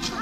Try